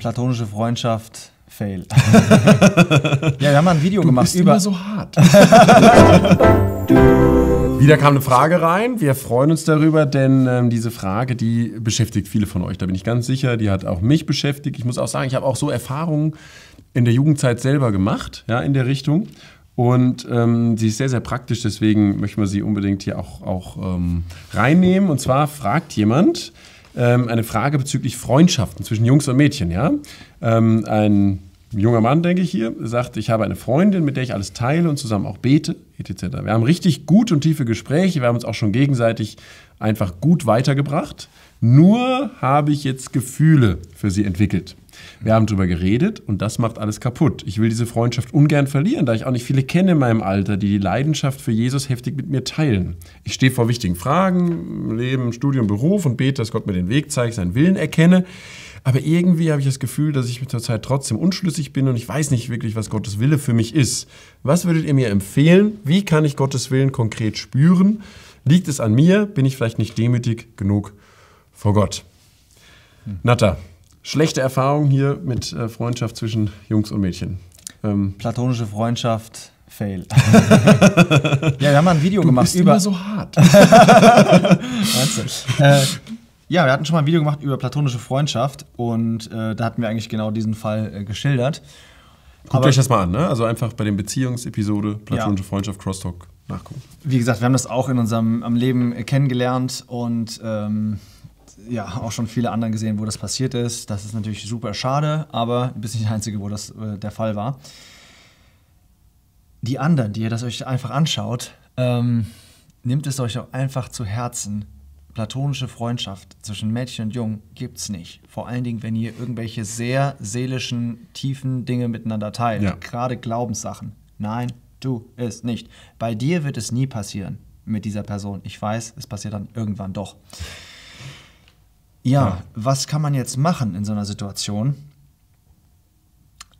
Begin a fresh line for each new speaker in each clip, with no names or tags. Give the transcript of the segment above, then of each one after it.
Platonische Freundschaft, Fail. ja, wir haben mal ein Video
Du
gemacht
bist
über.
immer so hart. Wieder kam eine Frage rein. Wir freuen uns darüber, denn ähm, diese Frage, die beschäftigt viele von euch. Da bin ich ganz sicher. Die hat auch mich beschäftigt. Ich muss auch sagen, ich habe auch so Erfahrungen in der Jugendzeit selber gemacht, ja, in der Richtung. Und ähm, sie ist sehr, sehr praktisch. Deswegen möchten wir sie unbedingt hier auch, auch ähm, reinnehmen. Und zwar fragt jemand ähm, eine Frage bezüglich Freundschaften zwischen Jungs und Mädchen. Ja? Ähm, ein junger Mann, denke ich hier, sagt, ich habe eine Freundin, mit der ich alles teile und zusammen auch bete, etc. Wir haben richtig gute und tiefe Gespräche, wir haben uns auch schon gegenseitig einfach gut weitergebracht. Nur habe ich jetzt Gefühle für sie entwickelt. Wir haben darüber geredet und das macht alles kaputt. Ich will diese Freundschaft ungern verlieren, da ich auch nicht viele kenne in meinem Alter, die die Leidenschaft für Jesus heftig mit mir teilen. Ich stehe vor wichtigen Fragen, Leben, Studium, Beruf und bete, dass Gott mir den Weg zeigt, seinen Willen erkenne. Aber irgendwie habe ich das Gefühl, dass ich mit der Zeit trotzdem unschlüssig bin und ich weiß nicht wirklich, was Gottes Wille für mich ist. Was würdet ihr mir empfehlen? Wie kann ich Gottes Willen konkret spüren? Liegt es an mir? Bin ich vielleicht nicht demütig genug vor Gott? Natta, schlechte Erfahrung hier mit äh, Freundschaft zwischen Jungs und Mädchen. Ähm,
Platonische Freundschaft, Fail. ja, wir haben mal ein Video gemacht über.
so hart.
Meinst du? äh, ja, wir hatten schon mal ein Video gemacht über platonische Freundschaft und äh, da hatten wir eigentlich genau diesen Fall äh, geschildert.
Guckt euch das mal an, ne? Also einfach bei den Beziehungsepisode Platonische
Ja.
Freundschaft Crosstalk nachgucken.
Wie gesagt, wir haben das auch in unserem am Leben äh, kennengelernt und ähm, ja, auch schon viele anderen gesehen, wo das passiert ist. Das ist natürlich super schade, aber du bist nicht der Einzige, wo das äh, der Fall war. Die anderen, die ihr das euch einfach anschaut, ähm, nimmt es euch auch einfach zu Herzen. Platonische Freundschaft zwischen Mädchen und Jungen gibt's nicht. Vor allen Dingen, wenn ihr irgendwelche sehr seelischen, tiefen Dinge miteinander teilt.
Ja.
Gerade Glaubenssachen. Nein, tu es nicht. Bei dir wird es nie passieren mit dieser Person. Ich weiß, es passiert dann irgendwann doch. Ja, was kann man jetzt machen in so einer Situation?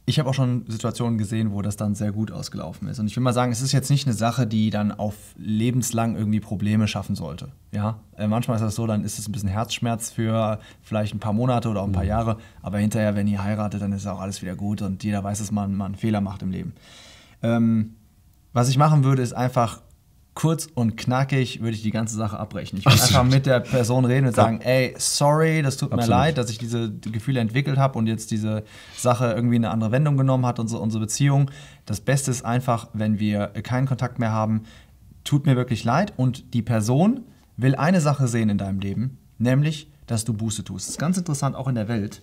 Ich habe auch schon Situationen gesehen, wo das dann sehr gut ausgelaufen ist. Und ich will mal sagen, es ist jetzt nicht eine Sache, die dann auf lebenslang irgendwie Probleme schaffen sollte. Ja, äh, manchmal ist das so, dann ist es ein bisschen Herzschmerz für vielleicht ein paar Monate oder auch ein paar Jahre. Aber hinterher, wenn ihr heiratet, dann ist auch alles wieder gut und jeder weiß, dass man, man einen Fehler macht im Leben. Ähm, was ich machen würde, ist einfach kurz und knackig würde ich die ganze Sache abbrechen. Ich würde einfach mit der Person reden und sagen, ey, sorry, das tut mir
Absolut.
leid, dass ich diese Gefühle entwickelt habe und jetzt diese Sache irgendwie eine andere Wendung genommen hat, unsere, unsere Beziehung. Das Beste ist einfach, wenn wir keinen Kontakt mehr haben, tut mir wirklich leid und die Person will eine Sache sehen in deinem Leben, nämlich, dass du Buße tust. Das ist ganz interessant, auch in der Welt.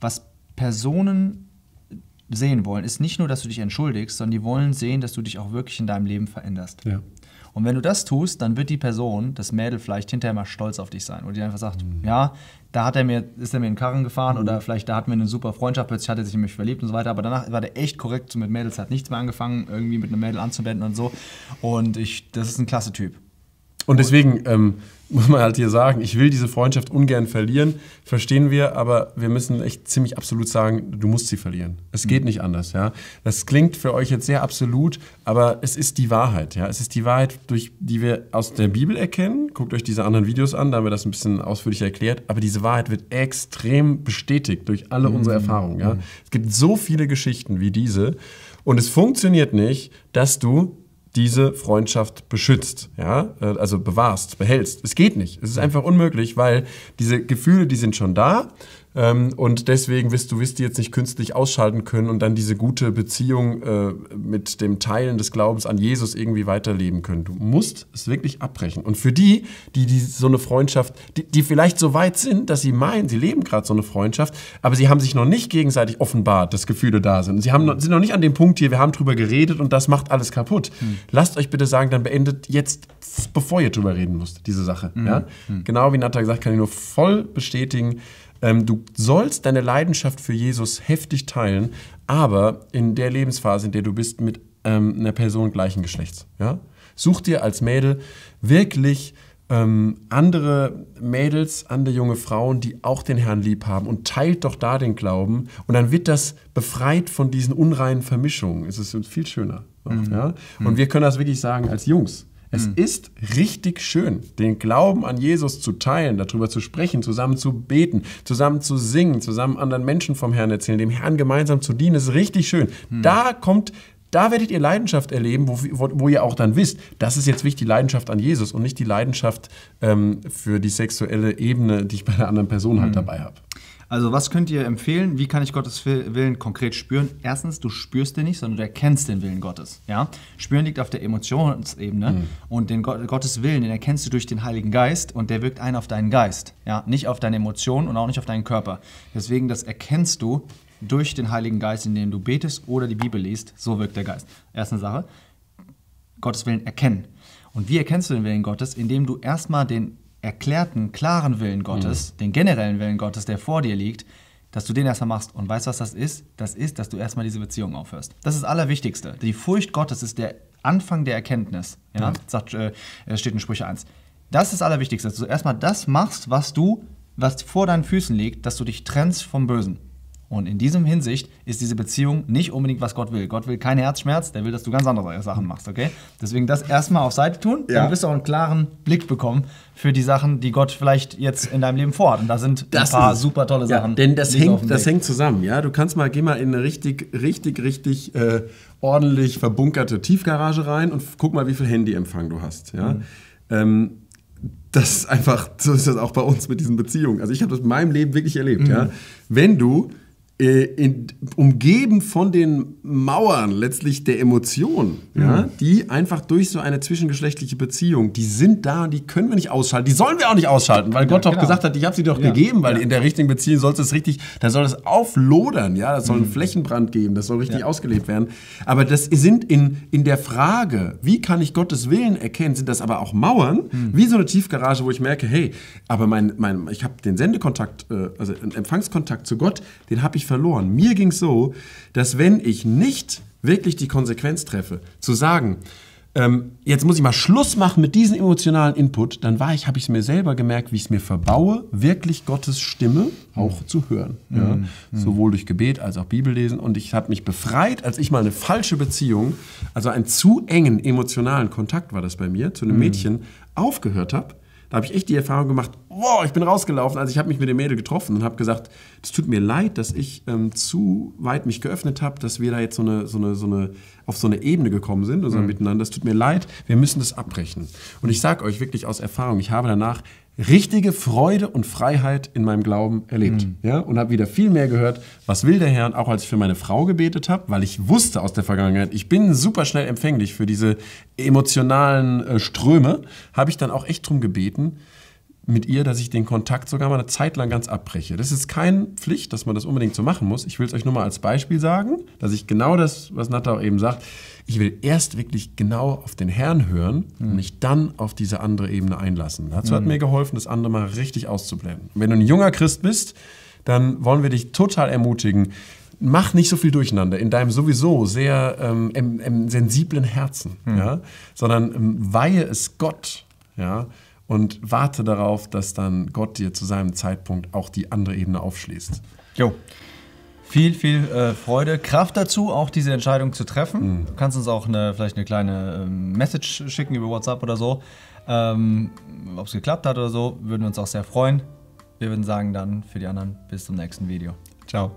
Was Personen sehen wollen, ist nicht nur, dass du dich entschuldigst, sondern die wollen sehen, dass du dich auch wirklich in deinem Leben veränderst.
Ja.
Und wenn du das tust, dann wird die Person, das Mädel, vielleicht hinterher mal stolz auf dich sein. Und die einfach sagt, ja, da hat er mir, ist er mir in den Karren gefahren oder vielleicht da hatten wir eine super Freundschaft, plötzlich hat er sich in mich verliebt und so weiter. Aber danach war der echt korrekt, so mit Mädels hat nichts mehr angefangen, irgendwie mit einem Mädel anzuwenden und so. Und ich, das ist ein klasse Typ.
Und deswegen ähm, muss man halt hier sagen, ich will diese Freundschaft ungern verlieren, verstehen wir, aber wir müssen echt ziemlich absolut sagen, du musst sie verlieren. Es geht nicht anders, ja. Das klingt für euch jetzt sehr absolut, aber es ist die Wahrheit, ja. Es ist die Wahrheit, durch die wir aus der Bibel erkennen. Guckt euch diese anderen Videos an, da haben wir das ein bisschen ausführlicher erklärt, aber diese Wahrheit wird extrem bestätigt durch alle unsere Erfahrungen, ja. Es gibt so viele Geschichten wie diese und es funktioniert nicht, dass du diese Freundschaft beschützt, ja, äh, also bewahrst, behältst. Es geht nicht. Es ist einfach unmöglich, weil diese Gefühle, die sind schon da. Ähm, und deswegen wirst du wirst die jetzt nicht künstlich ausschalten können und dann diese gute Beziehung äh, mit dem Teilen des Glaubens an Jesus irgendwie weiterleben können. Du musst es wirklich abbrechen. Und für die, die, die so eine Freundschaft, die, die vielleicht so weit sind, dass sie meinen, sie leben gerade so eine Freundschaft, aber sie haben sich noch nicht gegenseitig offenbart, dass Gefühle da sind. Sie haben noch, sind noch nicht an dem Punkt hier, wir haben drüber geredet und das macht alles kaputt. Lasst euch bitte sagen, dann beendet jetzt, bevor ihr drüber reden müsst, diese Sache. Ja? Genau wie Nata gesagt, kann ich nur voll bestätigen. Ähm, du sollst deine Leidenschaft für Jesus heftig teilen, aber in der Lebensphase, in der du bist, mit ähm, einer Person gleichen Geschlechts. Ja? Such dir als Mädel wirklich ähm, andere Mädels, andere junge Frauen, die auch den Herrn lieb haben und teilt doch da den Glauben und dann wird das befreit von diesen unreinen Vermischungen. Es ist viel schöner. Auch, ja? Und wir können das wirklich sagen als Jungs. Es ist richtig schön, den Glauben an Jesus zu teilen, darüber zu sprechen, zusammen zu beten, zusammen zu singen, zusammen anderen Menschen vom Herrn erzählen, dem Herrn gemeinsam zu dienen. Es ist richtig schön. Da kommt da werdet ihr Leidenschaft erleben, wo, wo, wo, ihr auch dann wisst, das ist jetzt wichtig, die Leidenschaft an Jesus und nicht die Leidenschaft ähm, für die sexuelle Ebene, die ich bei einer anderen Person halt dabei habe.
Also was könnt ihr empfehlen? Wie kann ich Gottes Willen konkret spüren? Erstens, du spürst den nicht, sondern du erkennst den Willen Gottes. Ja? Spüren liegt auf der Emotionsebene mhm. und den Gott, Gottes Willen, den erkennst du durch den Heiligen Geist und der wirkt ein auf deinen Geist, ja? nicht auf deine Emotionen und auch nicht auf deinen Körper. Deswegen, das erkennst du durch den Heiligen Geist, indem du betest oder die Bibel liest. So wirkt der Geist. Erste Sache, Gottes Willen erkennen. Und wie erkennst du den Willen Gottes? Indem du erstmal den erklärten, klaren Willen Gottes, mhm. den generellen Willen Gottes, der vor dir liegt, dass du den erstmal machst. Und weißt du, was das ist? Das ist, dass du erstmal diese Beziehung aufhörst. Das ist das Allerwichtigste. Die Furcht Gottes ist der Anfang der Erkenntnis. Ja? Mhm. Sagt, äh, steht in Sprüche 1. Das ist das Allerwichtigste, dass du erstmal das machst, was du, was vor deinen Füßen liegt, dass du dich trennst vom Bösen. Und in diesem Hinsicht ist diese Beziehung nicht unbedingt, was Gott will. Gott will keinen Herzschmerz, der will, dass du ganz andere Sachen machst, okay? Deswegen das erstmal auf Seite tun, ja. dann wirst du auch einen klaren Blick bekommen für die Sachen, die Gott vielleicht jetzt in deinem Leben vorhat. Und da sind das ein paar super tolle Sachen.
Ja, denn das hängt, das hängt zusammen, ja? Du kannst mal, geh mal in eine richtig, richtig, richtig äh, ordentlich verbunkerte Tiefgarage rein und guck mal, wie viel Handyempfang du hast, ja? Mhm. Ähm, das ist einfach, so ist das auch bei uns mit diesen Beziehungen. Also ich habe das in meinem Leben wirklich erlebt, mhm. ja? Wenn du äh, in, umgeben von den Mauern letztlich der Emotionen, mhm. ja, die einfach durch so eine zwischengeschlechtliche Beziehung, die sind da die können wir nicht ausschalten. Die sollen wir auch nicht ausschalten, weil ja, Gott doch genau. gesagt hat, ich habe sie doch ja. gegeben, weil in der richtigen Beziehung soll es richtig, da soll es auflodern, ja, das soll einen mhm. Flächenbrand geben, das soll richtig ausgelebt werden. Aber das sind in, in der Frage, wie kann ich Gottes Willen erkennen, sind das aber auch Mauern, mhm. wie so eine Tiefgarage, wo ich merke, hey, aber mein, mein, ich habe den Sendekontakt, äh, also einen Empfangskontakt zu Gott, den habe ich verloren. Mir ging es so, dass wenn ich nicht wirklich die Konsequenz treffe, zu sagen, ähm, jetzt muss ich mal Schluss machen mit diesem emotionalen Input, dann war ich, habe ich es mir selber gemerkt, wie ich es mir verbaue, wirklich Gottes Stimme auch mhm. zu hören. Mhm. Ja? Mhm. Sowohl durch Gebet als auch Bibellesen. Und ich habe mich befreit, als ich mal eine falsche Beziehung, also einen zu engen emotionalen Kontakt war das bei mir, zu einem mhm. Mädchen aufgehört habe da habe ich echt die Erfahrung gemacht, boah, ich bin rausgelaufen. Also ich habe mich mit dem Mädel getroffen und habe gesagt, es tut mir leid, dass ich ähm, zu weit mich geöffnet habe, dass wir da jetzt so eine, so eine, so eine, auf so eine Ebene gekommen sind, also mhm. miteinander. Es tut mir leid, wir müssen das abbrechen. Und ich sage euch wirklich aus Erfahrung, ich habe danach richtige Freude und Freiheit in meinem Glauben erlebt. Mhm. Ja? Und habe wieder viel mehr gehört, was will der Herr, und auch als ich für meine Frau gebetet habe, weil ich wusste aus der Vergangenheit, ich bin super schnell empfänglich für diese emotionalen äh, Ströme, habe ich dann auch echt drum gebeten, mit ihr, dass ich den Kontakt sogar mal eine Zeit lang ganz abbreche. Das ist keine Pflicht, dass man das unbedingt so machen muss. Ich will es euch nur mal als Beispiel sagen, dass ich genau das, was Natta auch eben sagt, ich will erst wirklich genau auf den Herrn hören mhm. und mich dann auf diese andere Ebene einlassen. Dazu mhm. hat mir geholfen, das andere mal richtig auszublenden. wenn du ein junger Christ bist, dann wollen wir dich total ermutigen, mach nicht so viel durcheinander in deinem sowieso sehr ähm, em, em, sensiblen Herzen, mhm. ja? sondern ähm, weihe es Gott. Ja? Und warte darauf, dass dann Gott dir zu seinem Zeitpunkt auch die andere Ebene aufschließt.
Jo. Viel, viel äh, Freude, Kraft dazu, auch diese Entscheidung zu treffen. Mhm. Du kannst uns auch eine, vielleicht eine kleine ähm, Message schicken über WhatsApp oder so. Ähm, Ob es geklappt hat oder so, würden wir uns auch sehr freuen. Wir würden sagen dann für die anderen bis zum nächsten Video. Ciao.